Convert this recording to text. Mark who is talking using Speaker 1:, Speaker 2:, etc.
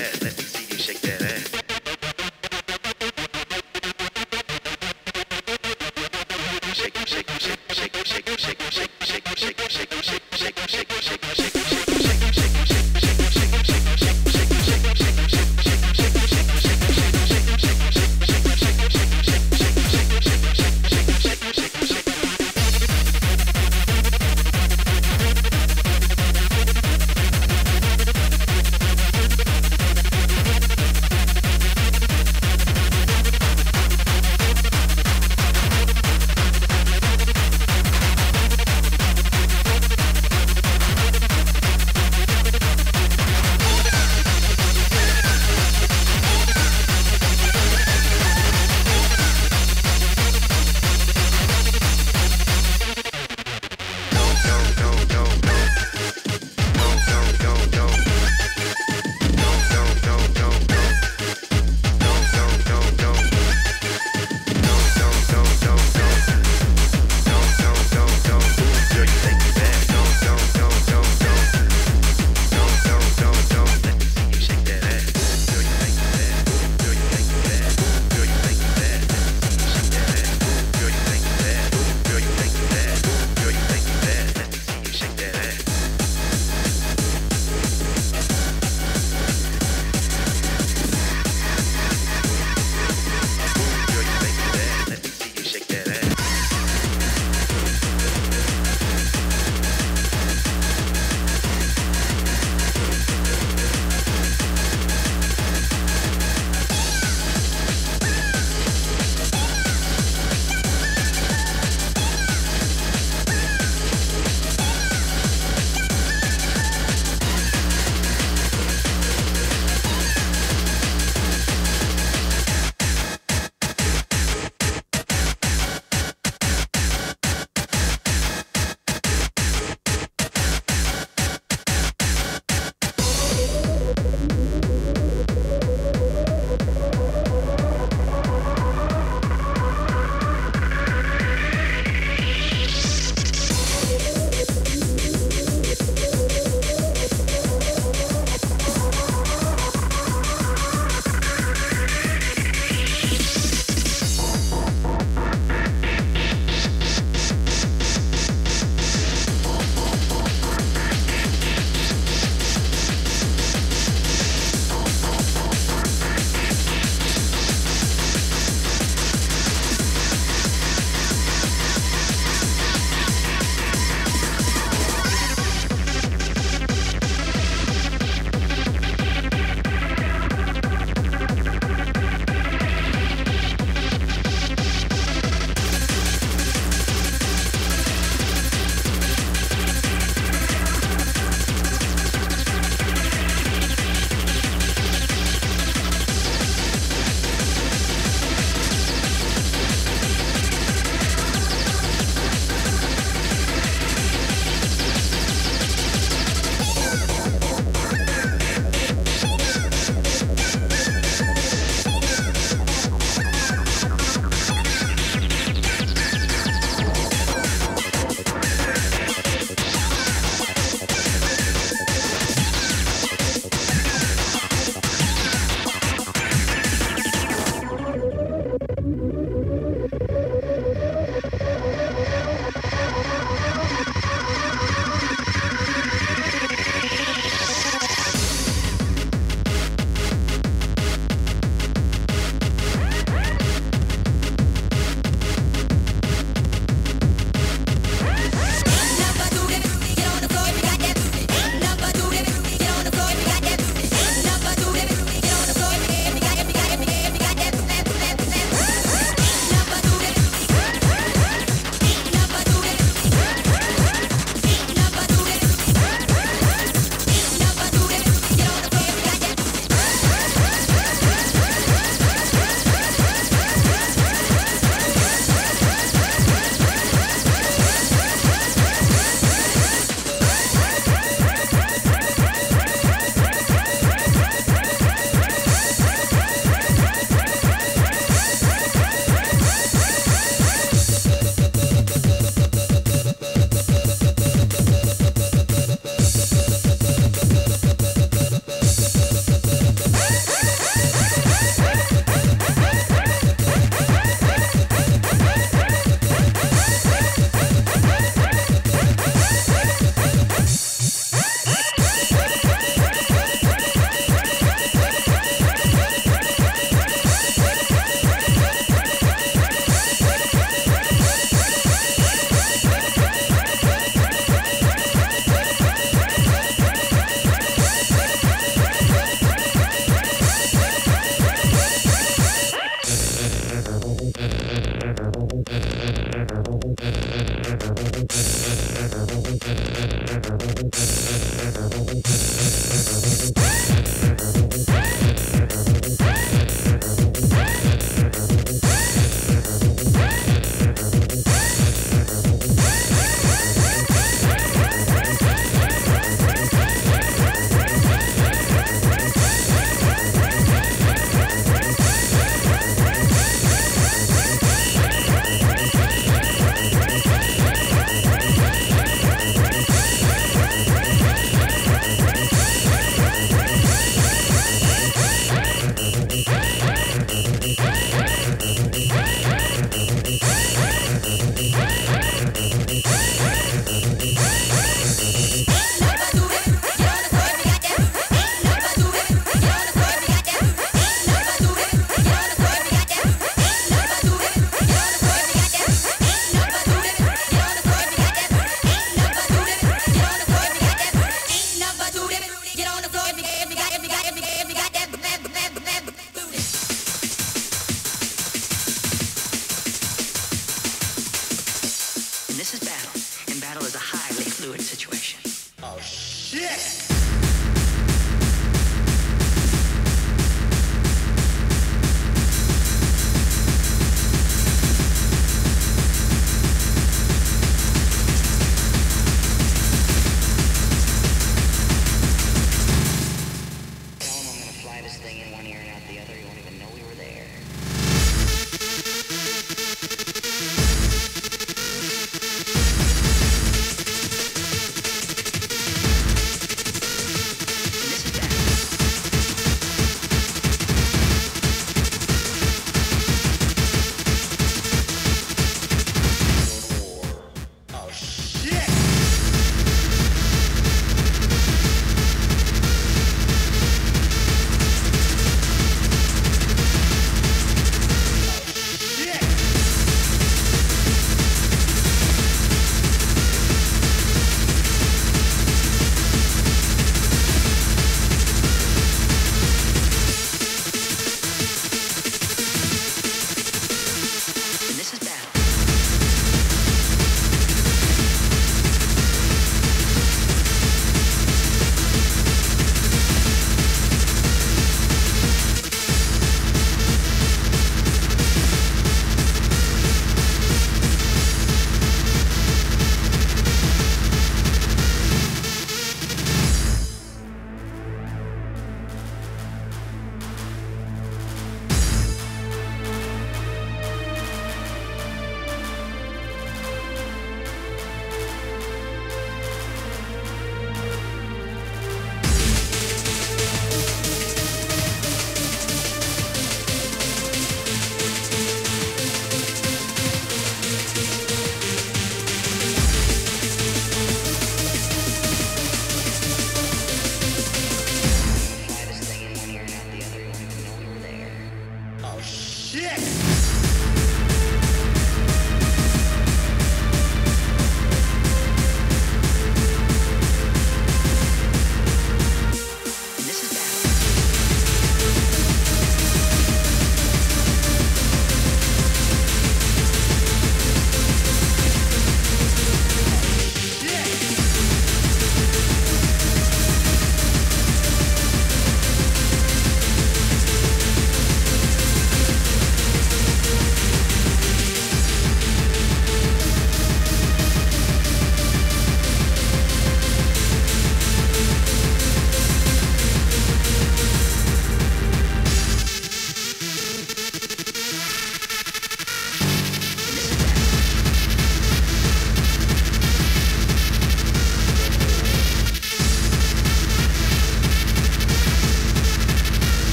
Speaker 1: Let me see you shake that ass.